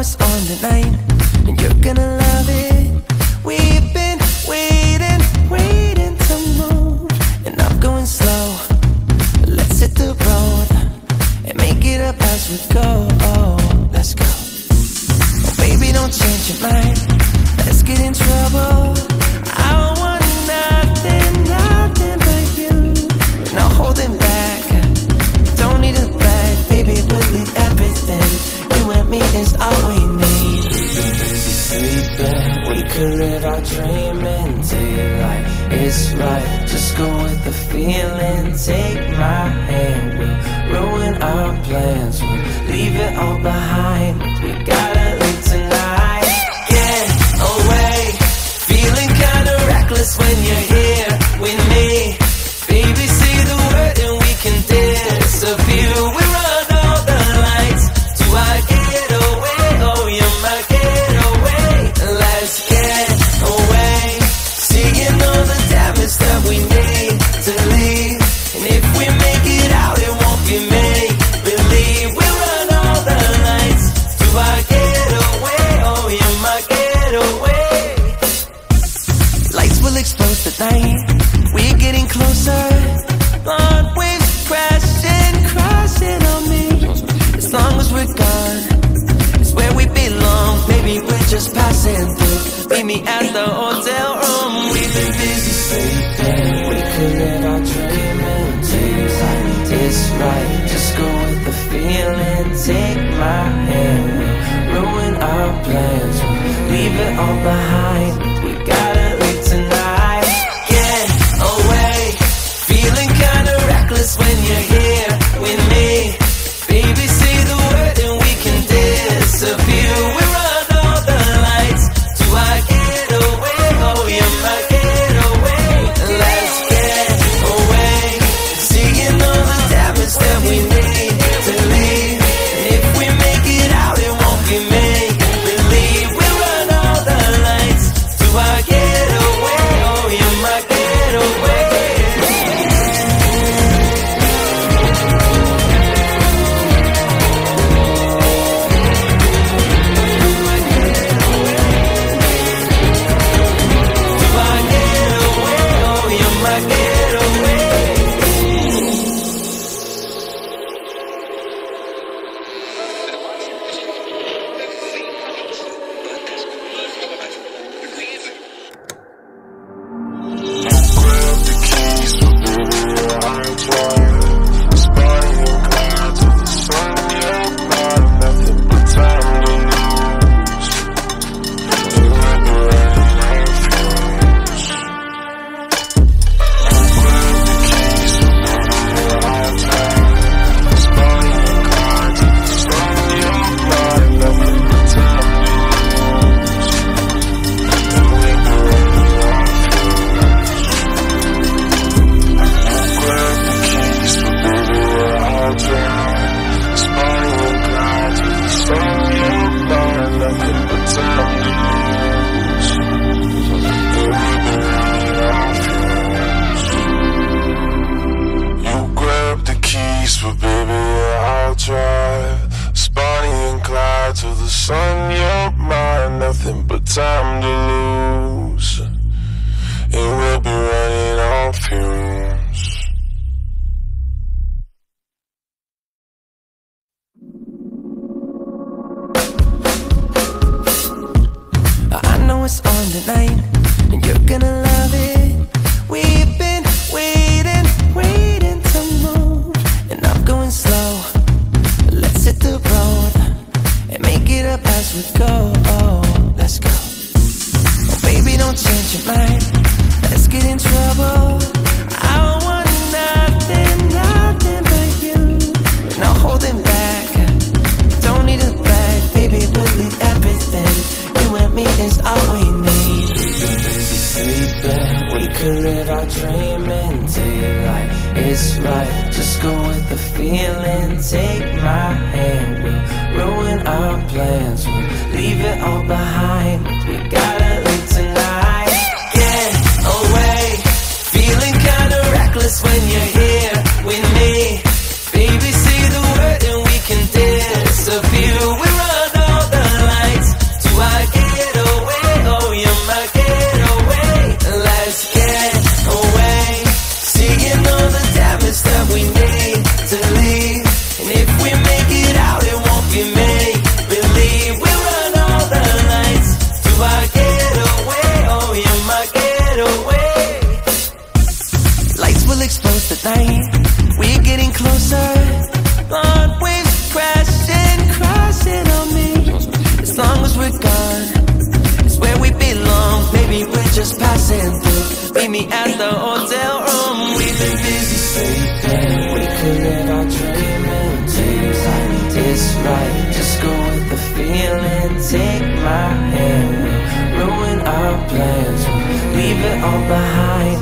it's on tonight, and you're gonna love it. We've been waiting, waiting to move, and I'm going slow. Let's hit the road and make it up as we go. Oh, let's go. Oh, baby, don't change your mind. Let's get in trouble. Me is all we need. Sleeping, we could live our dream in daylight. It's right, just go with the feeling. Take my hand, we'll ruin our plans. We'll leave it all behind. We gotta leave tonight. Get away, feeling kinda reckless when you're here with me. Take my hand, ruin our plans. Leave it all behind. On tonight, and you're gonna love it. We've been waiting, waiting to move, and I'm going slow. Let's hit the road and make it up as we go. Oh, let's go. Oh, baby, don't change your mind. Let's get in trouble. Live our dream in daylight. It's right, just go with the feeling. Take my hand, we'll ruin our plans. We'll leave it all behind. We gotta all behind.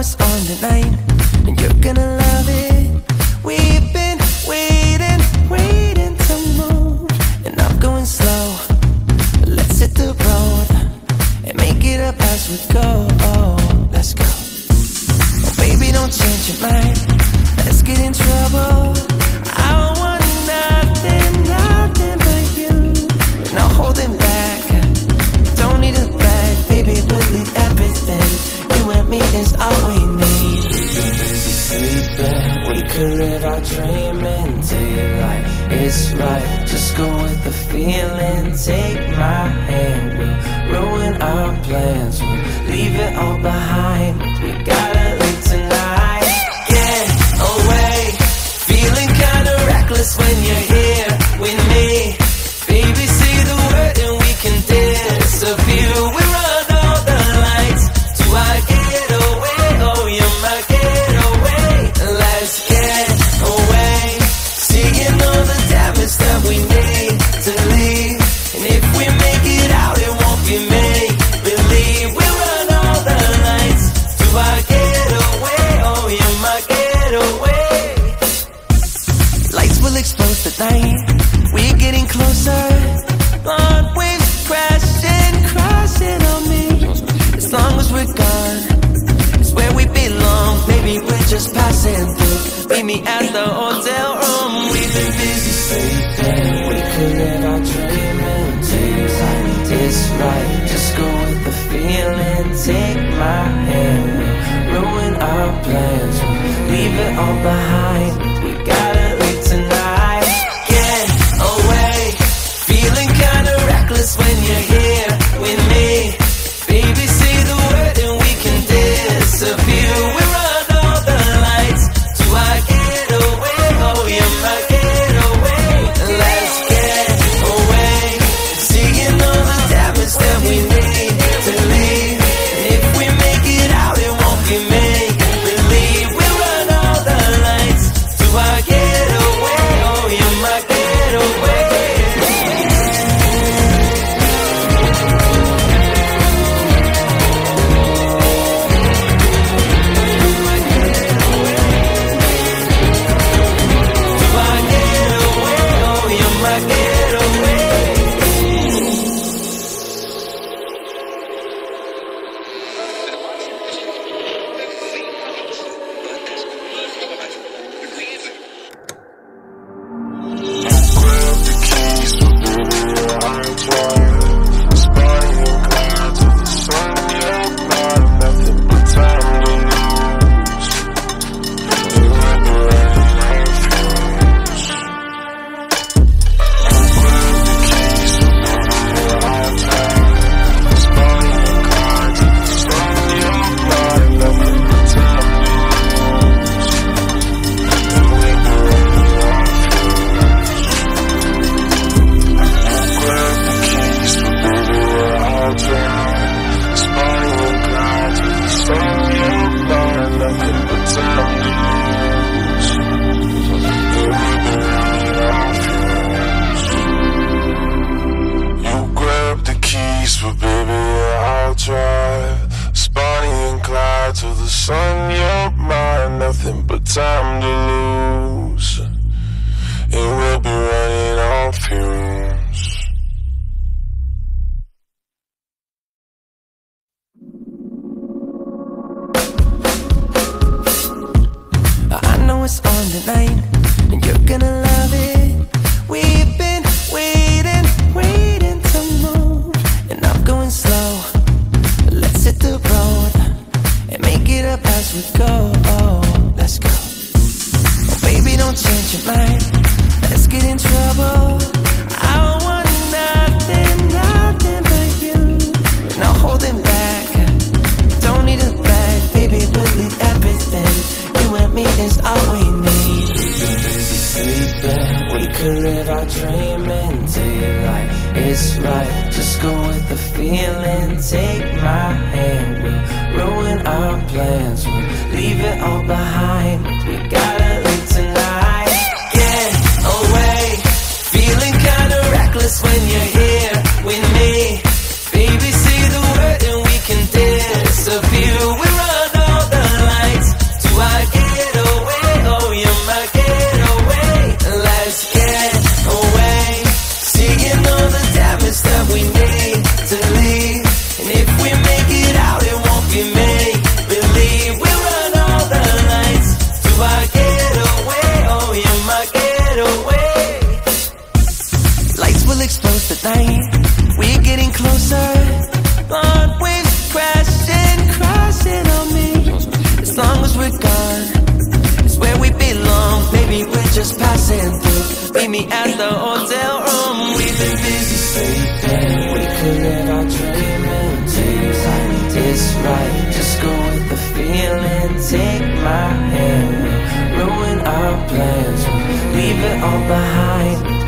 it's on tonight And you're gonna love it. We've been waiting, waiting to move And I'm going slow. Let's hit the road And make it up as we go. Oh, Let's go. Oh baby, don't change your mind. Let's get in trouble. Go with the feeling. Take my hand. We'll ruin our plans. We'll leave it all behind. We gotta live tonight. Get away. Feeling kinda reckless when you're. the hotel room. We've been busy sleeping. We could live our drinking routines like this, right? Just go with the feeling. Take my hand. Ruin our plans. Leave it all behind. We gotta leave tonight. Get away. Feeling kinda reckless when you're here. going passing through. Meet me at the hotel room. We've been busy sleeping. We could have our dream and days like this, right? Just go with the feeling. Take my hand. Ruin our plans. We'll leave it all behind.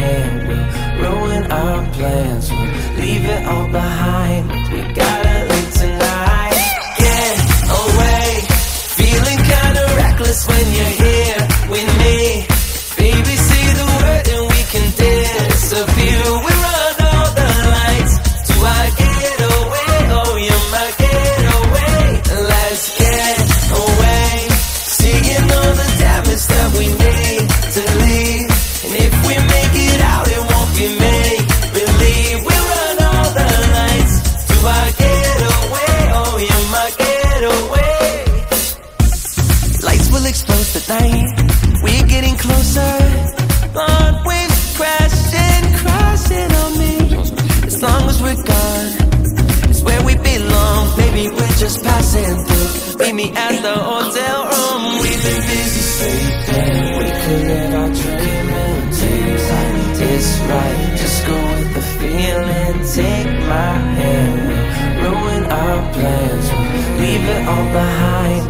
hand will ruin our plans. We'll leave it all behind. We gotta leave tonight. Get away. Feeling kinda reckless when you're here with me. Baby, see the word and we can disappear. Me at the hotel room. We've been busy sleeping. We could live our and dreams like it's right. Just go with the feeling. Take my hand. Ruin our plans. Leave it all behind.